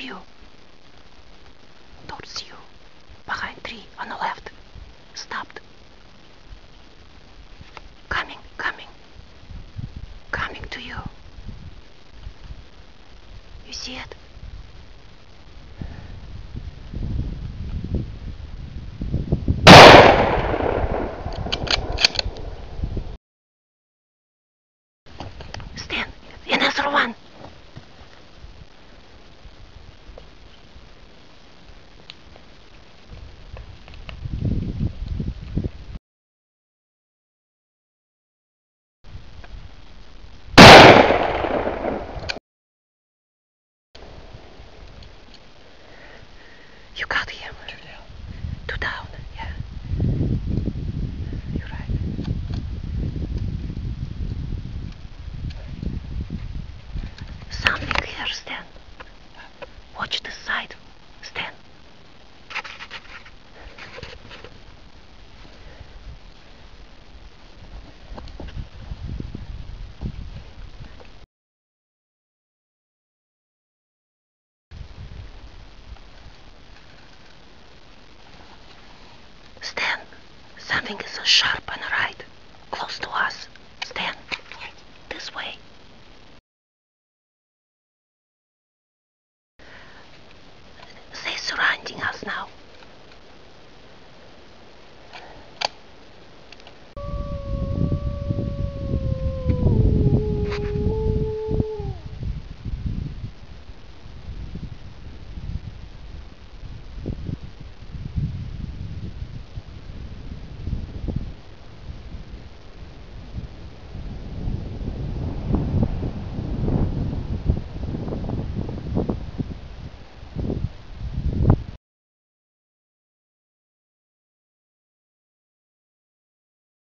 to you. Towards you. Behind tree, on the left. Stopped. Coming, coming. Coming to you. You see it? Another one. You got him. Two down. Two down, yeah. You're right. Something here, Stan. Watch the side, Stan. Stan, something is sharp and right, close to us. Stan, this way.